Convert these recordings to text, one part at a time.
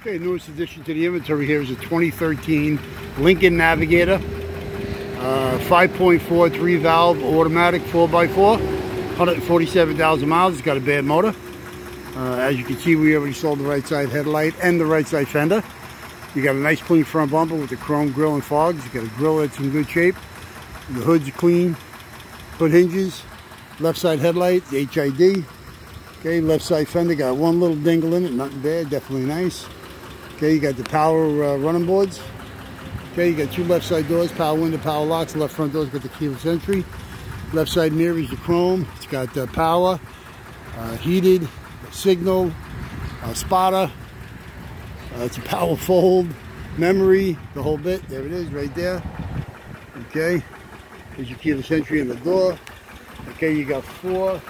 Okay, newest addition to the inventory here is a 2013 Lincoln Navigator. Uh, 5.4 3 valve automatic 4x4 147,000 miles it's got a bad motor. Uh, as you can see we already sold the right side headlight and the right side fender. You got a nice clean front bumper with the chrome grill and fogs you got a grill that's in good shape. The hood's clean hood hinges left side headlight the HID okay left side fender got one little dingle in it nothing bad definitely nice okay you got the power uh, running boards Okay, you got two left side doors, power window, power locks. Left front door's got the keyless entry. Left side mirror is the chrome. It's got uh, power, uh, heated, signal, uh, spotter. Uh, it's a power fold, memory, the whole bit. There it is, right there. Okay, there's your keyless entry in the door. Okay, you got four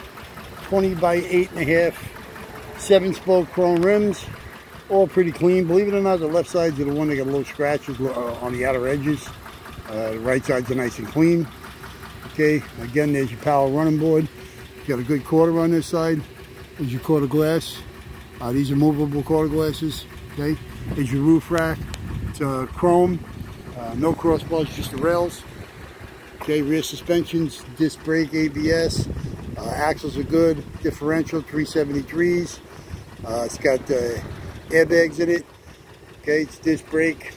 20 by eight and a half, seven spoke chrome rims all pretty clean. Believe it or not, the left side's are the one that got a little scratches uh, on the outer edges. Uh, the right sides are nice and clean. Okay, again, there's your power running board. You got a good quarter on this side. There's your quarter glass. Uh, these are movable quarter glasses. Okay, there's your roof rack. It's uh, chrome, uh, no crossbars, just the rails. Okay, rear suspensions, disc brake, ABS. Uh, axles are good. Differential 373s. Uh, it's got airbags in it. It's disc brake,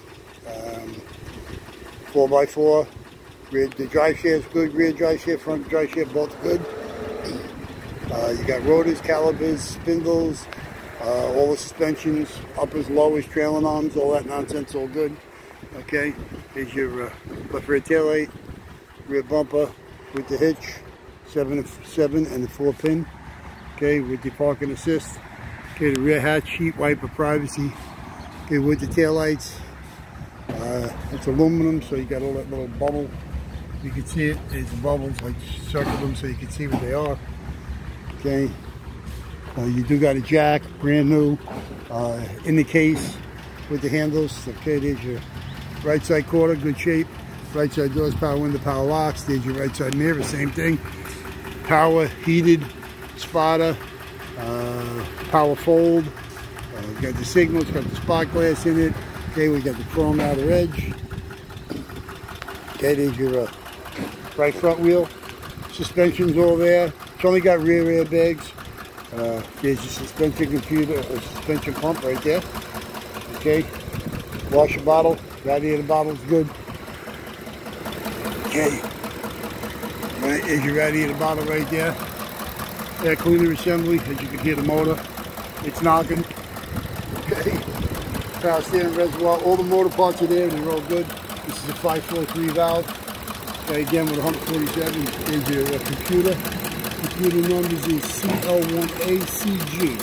um, 4x4. Rear, the drive shaft's good, rear drive shaft, front drive shaft, both good. Uh, you got rotors, calipers, spindles, uh, all the suspensions, uppers, lowers, trailing arms, all that nonsense, all good. Okay, here's your uh, rear taillight, rear bumper with the hitch, seven, seven and the four pin. Okay, with the parking assist. Okay, the rear hatch sheet wiper privacy. Okay, with the tail lights. Uh, it's aluminum, so you got all that little bubble. You can see it. There's bubbles, like circle them so you can see what they are. Okay. Uh, you do got a jack, brand new, uh, in the case with the handles. Okay, there's your right side quarter, good shape. Right side doors, power window, power locks. There's your right side mirror, same thing. Power heated spotter, uh, power fold. Uh, got the signals, got the spot glass in it. Okay, we got the chrome outer edge. Okay, there's your uh, right front wheel. Suspension's all there. It's only got rear airbags. Uh, there's your suspension computer, uh, suspension pump right there. Okay, washer bottle, radiator bottle's good. Okay, right, there's your radiator bottle right there air cleaner assembly. As you can hear the motor, it's knocking. Okay, power steering reservoir. All the motor parts are there. They're all good. This is a 543 valve. Okay, again with 147. There's your uh, computer. Computer numbers is CL1ACG.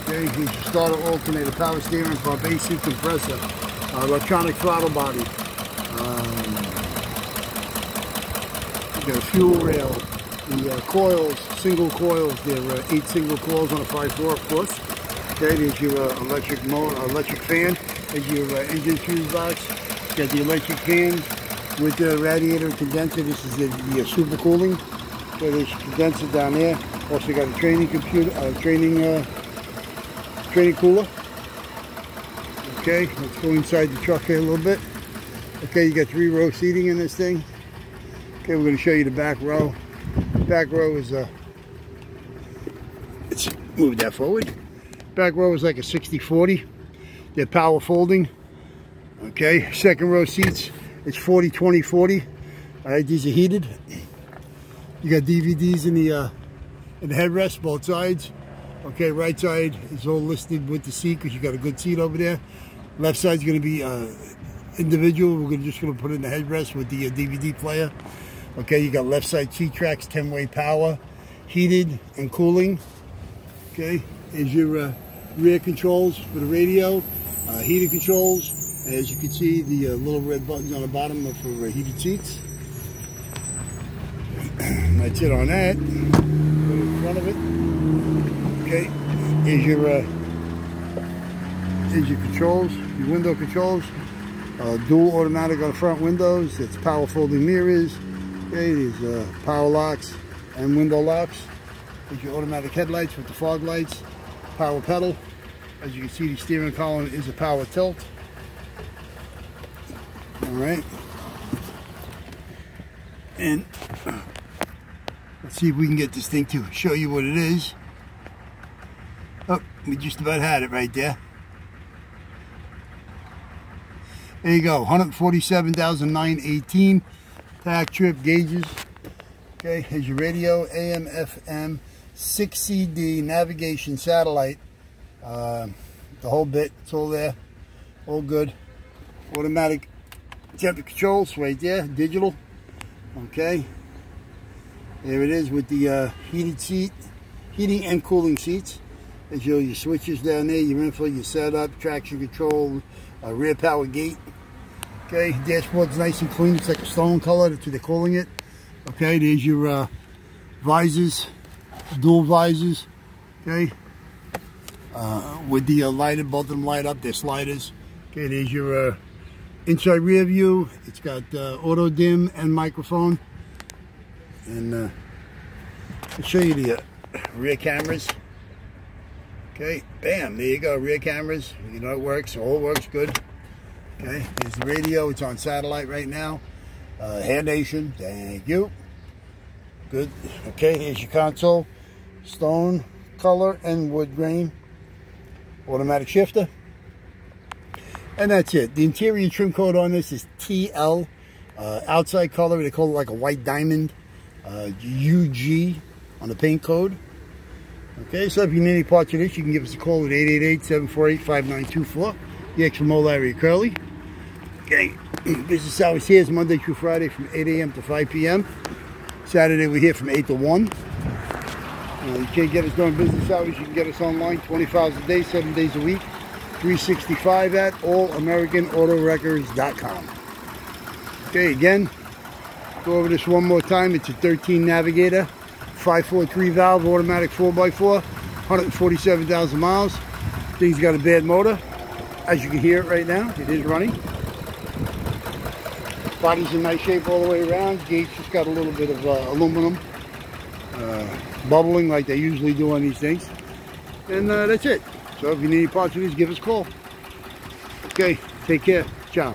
Okay, here's your starter alternator, power steering pump, AC compressor, uh, electronic throttle body. Um, you got a fuel rail, the uh, coils, single coils. There are eight single coils on a 5.4, of course. Okay, there's your uh, electric motor, electric fan. There's your uh, engine fuse box. Got the electric fan with the radiator condenser. This is the, the super cooling. So there's condenser down there. Also got a training computer, uh, training, uh, training cooler. Okay, let's go inside the truck here a little bit. Okay, you got three row seating in this thing. Okay, we're going to show you the back row back row is a, uh, let's move that forward. Back row is like a 60-40. They're power folding. Okay, second row seats, it's 40, 20, 40. All right, these are heated. You got DVDs in the, uh, in the headrest, both sides. Okay, right side is all listed with the seat because you got a good seat over there. Left side's gonna be uh, individual. We're just gonna put in the headrest with the uh, DVD player. Okay, you got left side seat tracks, 10-way power, heated and cooling. Okay, is your uh, rear controls for the radio, uh, heated controls. As you can see, the uh, little red buttons on the bottom are for uh, heated seats. That's it on that. in front of it. Okay, is your uh, is your controls, your window controls. Uh, dual automatic on the front windows. It's power folding mirrors. Okay, these uh, power locks and window locks. There's your automatic headlights with the fog lights, power pedal. As you can see, the steering column is a power tilt. All right. And let's see if we can get this thing to show you what it is. Oh, we just about had it right there. There you go, 147,918 tach trip gauges. Okay, here's your radio, AM, FM, 6 CD, navigation, satellite, uh, the whole bit, it's all there, all good. Automatic temperature controls right there, digital. Okay, there it is with the uh, heated seat, heating and cooling seats. There's your, your switches down there, your info, your setup, traction control, uh, rear power gate. Okay, dashboard's nice and clean. It's like a stone color, that's what they're calling it. Okay, there's your uh, visors, dual visors. Okay, uh, with the uh, lighted, both of them light up. They're sliders. Okay, there's your uh, inside rear view. It's got uh, auto dim and microphone. And uh, I'll show you the rear cameras. Okay, bam, there you go, rear cameras. You know it works, all works good. Okay, here's the radio, it's on satellite right now. Uh, Hair Nation, thank you. Good. Okay, here's your console. Stone color and wood grain. Automatic shifter. And that's it. The interior trim code on this is TL. Uh, outside color, they call it like a white diamond. Uh, UG on the paint code. Okay, so if you need any parts of this, you can give us a call at 888-748-5924. The extra Moe Larry Curly. Okay, business hours here is Monday through Friday from 8 a.m. to 5 p.m. Saturday we're here from 8 to 1. Uh, you can't get us during business hours, you can get us online 24 hours a day, 7 days a week. 365 at allamericanautowreckers.com. Okay, again, go over this one more time. It's a 13 Navigator 543 valve automatic 4x4, 147,000 miles. Thing's got a bad motor. As you can hear it right now, it is running. Body's in nice shape all the way around. Gates just got a little bit of uh, aluminum uh, bubbling like they usually do on these things. And uh, that's it. So if you need any parts of these, give us a call. Okay, take care. Ciao.